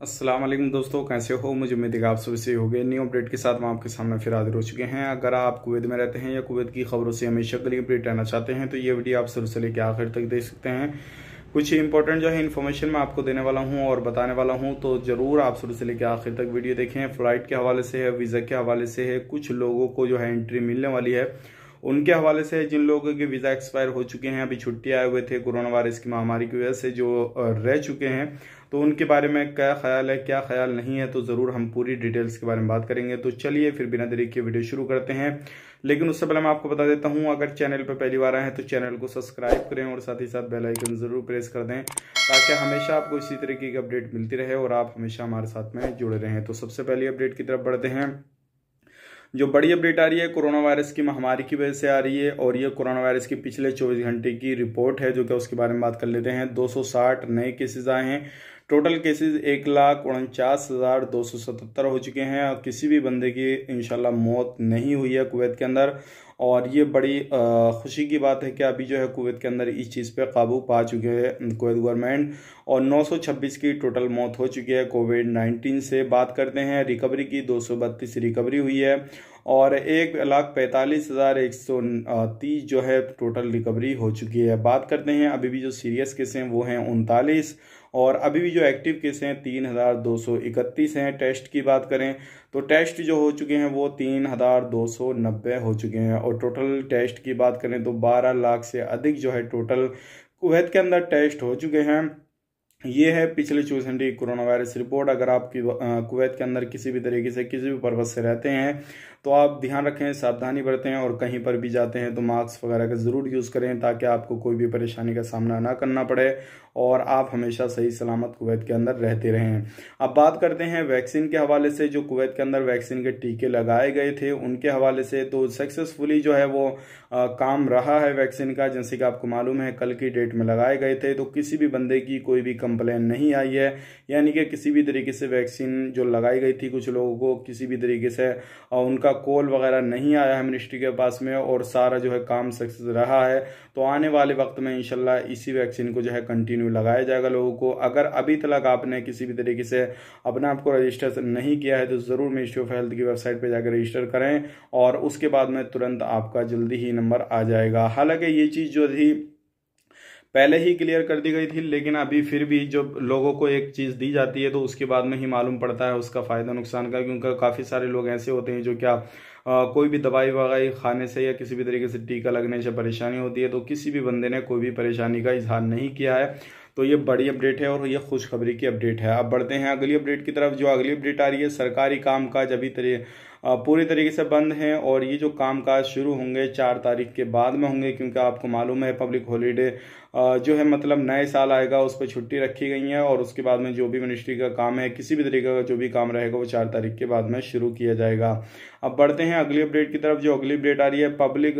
अस्सलाम वालेकुम दोस्तों, कैसे हो? मुझे उम्मीद है आप सुबह से हो गए न्यू अपडेट के साथ हम आपके सामने फिर हाजिर हो चुके हैं। अगर आप कुवैत में रहते हैं या कुवैत की खबरों से हमेशा कली अपडेट रहना चाहते हैं तो ये वीडियो आप शुरू से लेकर आखिर तक देख सकते हैं। कुछ इंपॉर्टेंट जो है इन्फॉर्मेशन मैं आपको देने वाला हूँ और बताने वाला हूँ तो ज़रूर आप शुरू से लेकर आखिर तक वीडियो देखें। फ़्लाइट के हवाले से है, वीज़ा के हवाले से है। कुछ लोगों को जो है एंट्री मिलने वाली है। उनके हवाले से जिन लोगों के वीज़ा एक्सपायर हो चुके हैं, अभी छुट्टी आए हुए थे कोरोना वायरस की महामारी की वजह से, जो रह चुके हैं। तो उनके बारे में क्या ख्याल है, क्या ख्याल नहीं है तो ज़रूर हम पूरी डिटेल्स के बारे में बात करेंगे। तो चलिए फिर बिना देरी के वीडियो शुरू करते हैं। लेकिन उससे पहले मैं आपको बता देता हूँ, अगर चैनल पर पहली बार आए हैं तो चैनल को सब्सक्राइब करें और साथ ही साथ बेल आइकन ज़रूर प्रेस कर दें, ताकि हमेशा आपको इसी तरीके की अपडेट मिलती रहे और आप हमेशा हमारे साथ में जुड़े रहें। तो सबसे पहली अपडेट की तरफ़ बढ़ते हैं। जो बड़ी अपडेट आ रही है, कोरोना वायरस की महामारी की वजह से आ रही है, और ये कोरोना वायरस की पिछले 24 घंटे की रिपोर्ट है, जो कि उसके बारे में बात कर लेते हैं। 260 नए केसेस आए हैं टोटल केसेस एक लाख उनचास हज़ार दो सौ सतहत्तर हो चुके हैं और किसी भी बंदे की इंशाल्लाह मौत नहीं हुई है कुवैत के अंदर। और ये बड़ी खुशी की बात है कि अभी जो है कुवैत के अंदर इस चीज़ पे काबू पा चुके हैं कुवैत गवर्नमेंट। और 926 की टोटल मौत हो चुकी है कोविड 19 से। बात करते हैं, रिकवरी की दो सौ बत्तीस रिकवरी हुई है और एक लाख पैंतालीस हज़ार एक सौ तीस जो है टोटल रिकवरी हो चुकी है। बात करते हैं, अभी भी जो सीरियस केस हैं वो हैं उनतालीस। और अभी भी जो एक्टिव केस हैं, तीन हज़ार दो सौ इकतीस हैं। टेस्ट की बात करें तो टेस्ट जो हो चुके हैं, वो तीन हज़ार दो सौ नब्बे हो चुके हैं। और टोटल टेस्ट की बात करें तो बारह लाख से अधिक जो है टोटल कुवैत के अंदर टेस्ट हो चुके हैं। ये है पिछले चौबीस घंटे की कोरोना वायरस रिपोर्ट। अगर आप कुवैत के अंदर किसी भी तरीके से, किसी भी पर्पज से रहते हैं तो आप ध्यान रखें, सावधानी बरतें और कहीं पर भी जाते हैं तो मास्क वगैरह का ज़रूर यूज़ करें ताकि आपको कोई भी परेशानी का सामना ना करना पड़े और आप हमेशा सही सलामत कुवैत के अंदर रहते रहें। अब बात करते हैं वैक्सीन के हवाले से। जो कुवैत के अंदर वैक्सीन के टीके लगाए गए थे, उनके हवाले से तो सक्सेसफुली जो है वो आ, काम रहा है वैक्सीन का जैसे कि आपको मालूम है कल की डेट में लगाए गए थे तो किसी भी बंदे की कोई भी कंप्लेन नहीं आई है। यानी कि किसी भी तरीके से वैक्सीन जो लगाई गई थी कुछ लोगों को किसी भी तरीके से उनका कॉल वगैरह नहीं आया है मिनिस्ट्री के पास में और सारा जो है काम सक्सेस रहा है। तो आने वाले वक्त में इनशाला इसी वैक्सीन को जो है कंटिन्यू लगाया जाएगा लोगों को। अगर अभी तक आपने किसी भी तरीके से अपने आप को रजिस्टर नहीं किया है तो ज़रूर मिनिस्ट्री ऑफ़ हेल्थ की वेबसाइट पर जाकर रजिस्टर करें और उसके बाद में तुरंत आपका जल्दी ही नंबर आ जाएगा। हालाँकि ये चीज़ जो थी पहले ही क्लियर कर दी गई थी लेकिन अभी फिर भी जो लोगों को एक चीज़ दी जाती है तो उसके बाद में ही मालूम पड़ता है उसका फ़ायदा नुकसान का क्योंकि काफ़ी सारे लोग ऐसे होते हैं जो क्या आ, कोई भी दवाई वगैरह खाने से या किसी भी तरीके से टीका लगने से परेशानी होती है तो किसी भी बंदे ने कोई भी परेशानी का इजहार नहीं किया है। तो ये बड़ी अपडेट है और ये खुशखबरी की अपडेट है। अब बढ़ते हैं अगली अपडेट की तरफ़। जो अगली अपडेट आ रही है सरकारी काम काज अभी तरी पूरी तरीके से बंद हैं और ये जो काम काज शुरू होंगे चार तारीख के बाद में होंगे, क्योंकि आपको मालूम है पब्लिक हॉलीडे जो है मतलब नए साल आएगा, उस पर छुट्टी रखी गई है और उसके बाद में जो भी मिनिस्ट्री का काम है, किसी भी तरीके का जो भी काम रहेगा, वो चार तारीख के बाद में शुरू किया जाएगा। अब बढ़ते हैं अगली अपडेट की तरफ़, जो अगली अपडेट आ रही है, पब्लिक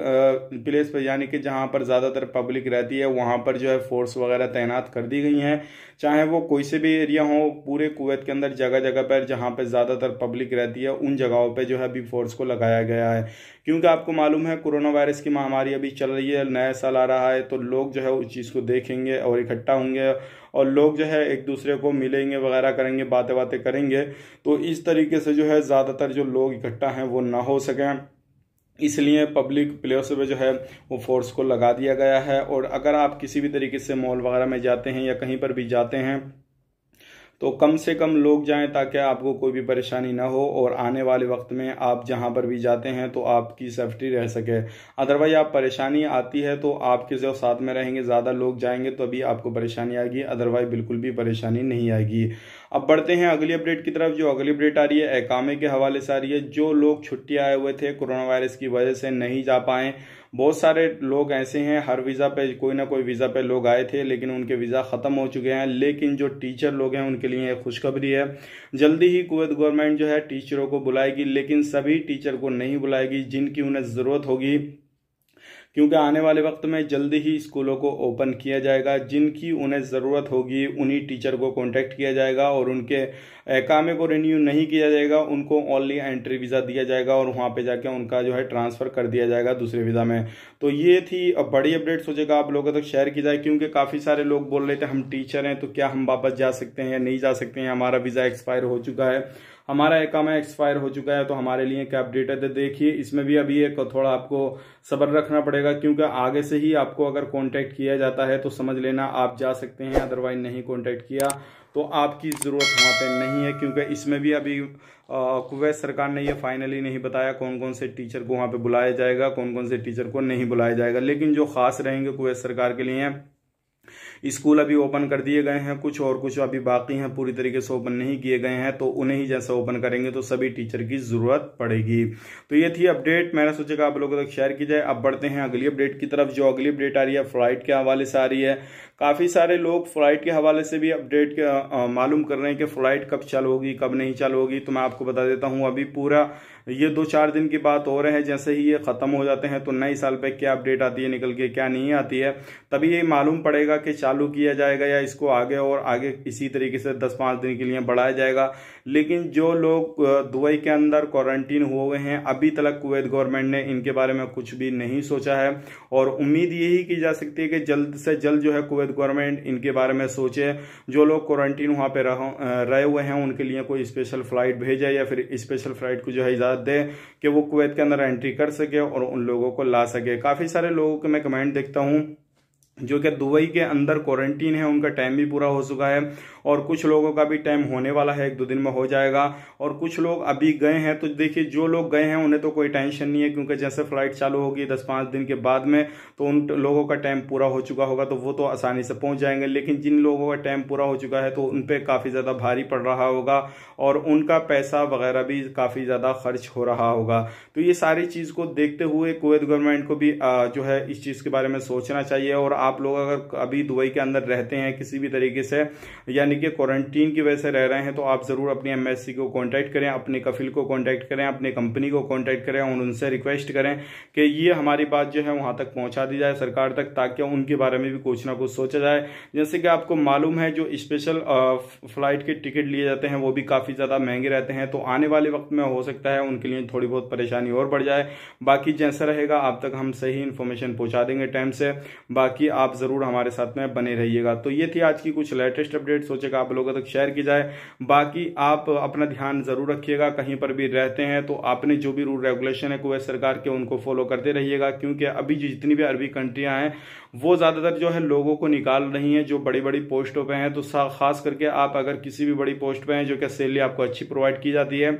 प्लेस पर यानी कि जहाँ पर ज़्यादातर पब्लिक रहती है, वहाँ पर जो है फोर्स वगैरह तैनात कर दी गई हैं। चाहे वो कोई से भी एरिया हो, पूरे कुवैत के अंदर जगह जगह पर, जहाँ पर ज़्यादातर पब्लिक रहती है, उन जगहों पर जो है अभी फोर्स को लगाया गया है। क्योंकि आपको मालूम है कोरोना वायरस की महामारी अभी चल रही है, नया साल आ रहा है तो लोग जो है उस चीज़ को देखेंगे और इकट्ठा होंगे और लोग जो है एक दूसरे को मिलेंगे, वगैरह करेंगे बातें बातें करेंगे। तो इस तरीके से जो है ज़्यादातर जो लोग इकट्ठा हैं वो ना हो सकें। इसलिए पब्लिक प्लेस पे जो है वो फोर्स को लगा दिया गया है। और अगर आप किसी भी तरीके से मॉल वगैरह में जाते हैं या कहीं पर भी जाते हैं तो कम से कम लोग जाएँ ताकि आपको कोई भी परेशानी ना हो और आने वाले वक्त में आप जहाँ पर भी जाते हैं तो आपकी सेफ्टी रह सके। अदरवाइज़ आप परेशानी आती है तो आपके जो साथ में रहेंगे, ज़्यादा लोग जाएँगे तो अभी आपको परेशानी आएगी अदरवाइज़ बिल्कुल भी परेशानी नहीं आएगी। अब बढ़ते हैं अगली अपडेट की तरफ़, जो अगली अपडेट आ रही है, एकामे के हवाले से आ रही है। जो लोग छुट्टी आए हुए थे कोरोना वायरस की वजह से नहीं जा पाए बहुत सारे लोग ऐसे हैं, हर वीज़ा पे, कोई ना कोई वीज़ा पे लोग आए थे, लेकिन उनके वीज़ा ख़त्म हो चुके हैं। लेकिन जो टीचर लोग हैं, उनके लिए खुशखबरी है। जल्दी ही कुवैत गवर्नमेंट जो है टीचरों को बुलाएगी, लेकिन सभी टीचर को नहीं बुलाएगी जिनकी उन्हें ज़रूरत होगी। क्योंकि आने वाले वक्त में जल्दी ही स्कूलों को ओपन किया जाएगा। जिनकी उन्हें ज़रूरत होगी, उन्हीं टीचर को कॉन्टैक्ट किया जाएगा और उनके एकामे को रिन्यू नहीं किया जाएगा, उनको ओनली एंट्री वीज़ा दिया जाएगा और वहाँ पर जाके उनका जो है ट्रांसफ़र कर दिया जाएगा दूसरे वीज़ा में। तो ये थी, अब बड़ी अपडेट सोचेगा आप लोगों तक शेयर की जाए, क्योंकि काफ़ी सारे लोग बोल रहे थे, हम टीचर हैं तो क्या हम वापस जा सकते हैं या नहीं जा सकते हैं? हमारा वीज़ा एक्सपायर हो चुका है। हमारा एकामा एक्सपायर हो चुका है तो हमारे लिए क्या अपडेट है। तो देखिए, इसमें भी अभी एक थोड़ा आपको सब्र रखना पड़ेगा, क्योंकि आगे से ही आपको अगर कॉन्टैक्ट किया जाता है तो समझ लेना आप जा सकते हैं अदरवाइज़ नहीं कॉन्टैक्ट किया तो आपकी ज़रूरत वहाँ पे नहीं है, क्योंकि इसमें भी अभी कुवैत सरकार ने ये फाइनली नहीं बताया कौन कौन से टीचर को वहाँ पे बुलाया जाएगा, कौन कौन से टीचर को नहीं बुलाया जाएगा। लेकिन जो खास रहेंगे कुवैत सरकार के लिए स्कूल अभी ओपन कर दिए गए हैं, कुछ और कुछ अभी बाकी हैं, पूरी तरीके से ओपन नहीं किए गए हैं तो उन्हें ही जैसे ओपन करेंगे तो सभी टीचर की ज़रूरत पड़ेगी। तो ये थी अपडेट, मैंने सोचा आप लोगों तक शेयर की जाए। अब बढ़ते हैं अगली अपडेट की तरफ़, जो अगली अपडेट आ रही है, फ़्लाइट के हवाले से आ रही है। काफ़ी सारे लोग फ़्लाइट के हवाले से भी अपडेट मालूम कर रहे हैं कि फ़्लाइट कब चालू होगी, कब नहीं चालू होगी तो मैं आपको बता देता हूँ, अभी पूरा ये दो चार दिन की बात हो रहे हैं, जैसे ही ये ख़त्म हो जाते हैं तो नए साल पे क्या अपडेट आती है, निकल के क्या नहीं आती है। तभी ये मालूम पड़ेगा कि चालू किया जाएगा या इसको आगे और आगे इसी तरीके से दस पाँच दिन के लिए बढ़ाया जाएगा। लेकिन जो लोग दुबई के अंदर क्वारंटीन हुए हैं, अभी तक कुवैत गवर्नमेंट ने इनके बारे में कुछ भी नहीं सोचा है। और उम्मीद यही की जा सकती है कि जल्द से जल्द जो है कुवैत गवर्नमेंट इनके बारे में सोचे। जो लोग क्वारंटीन वहाँ पे रहे हुए हैं, उनके लिए कोई स्पेशल फ़्लाइट भेजे या फिर स्पेशल फ़्लाइट को जो है इजाज़त दे कि वो कुवैत के अंदर एंट्री कर सके और उन लोगों को ला सके। काफ़ी सारे लोगों के मैं कमेंट देखता हूँ, जो कि दुबई के अंदर क्वारंटीन है, उनका टाइम भी पूरा हो चुका है और कुछ लोगों का भी टाइम होने वाला है, एक दो दिन में हो जाएगा। और कुछ लोग अभी गए हैं तो देखिए, जो लोग गए हैं, उन्हें तो कोई टेंशन नहीं है, क्योंकि जैसे फ़्लाइट चालू होगी दस पाँच दिन के बाद में तो उन लोगों का टाइम पूरा हो चुका होगा तो वो तो आसानी से पहुँच जाएँगे। लेकिन जिन लोगों का टाइम पूरा हो चुका है तो उन पर काफ़ी ज़्यादा भारी पड़ रहा होगा, और उनका पैसा वगैरह भी काफ़ी ज़्यादा खर्च हो रहा होगा। तो ये सारी चीज़ को देखते हुए कुवैत गवर्नमेंट को भी जो है, इस चीज़ के बारे में सोचना चाहिए। और आप लोग अगर अभी दुबई के अंदर रहते हैं, किसी भी तरीके से, यानी कि क्वारंटीन की वजह से रह रहे हैं तो आप ज़रूर अपनी एमएससी को कांटेक्ट करें, अपने कफिल को कांटेक्ट करें, अपनी कंपनी को कांटेक्ट करें और उनसे रिक्वेस्ट करें कि ये हमारी बात जो है वहाँ तक पहुँचा दी जाए सरकार तक, ताकि उनके बारे में भी कुछ ना कुछ सोचा जाए। जैसे कि आपको मालूम है, जो स्पेशल फ़्लाइट के टिकट लिए जाते हैं, वो भी काफ़ी ज़्यादा महँगे रहते हैं तो आने वाले वक्त में हो सकता है उनके लिए थोड़ी बहुत परेशानी और बढ़ जाए। बाकी जैसा रहेगा, आप तक हम सही इन्फॉर्मेशन पहुँचा देंगे टाइम से। बाकी आप ज़रूर हमारे साथ में बने रहिएगा। तो ये थी आज की कुछ लेटेस्ट सोचेगा आप लोगों तक शेयर की जाए। बाकी आप अपना ध्यान ज़रूर रखिएगा, कहीं पर भी रहते हैं तो आपने जो भी रूल रेगुलेशन है कुवैत सरकार के, उनको फॉलो करते रहिएगा, क्योंकि अभी जितनी भी अरबी कंट्रियाँ हैं, वो ज़्यादातर जो है लोगों को निकाल रही हैं, जो बड़ी बड़ी पोस्टों पर हैं। तो खास करके आप अगर किसी भी बड़ी पोस्ट पर हैं, जो कि सैलरी आपको अच्छी प्रोवाइड की जाती है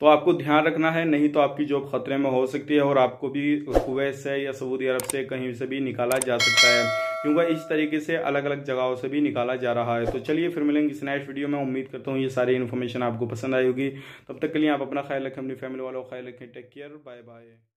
तो आपको ध्यान रखना है, नहीं तो आपकी जॉब खतरे में हो सकती है और आपको भी कुवैत से या सऊदी अरब से कहीं से भी निकाला जा सकता है। क्योंकि इस तरीके से अलग अलग जगहों से भी निकाला जा रहा है। तो चलिए फिर मिलेंगे इस नेक्स्ट वीडियो में। उम्मीद करता हूँ ये सारी इन्फॉर्मेशन आपको पसंद आई होगी। तब तक के लिए आप अपना ख्याल रखें, अपनी फैमिली वालों का ख्याल रखें। Take care bye bye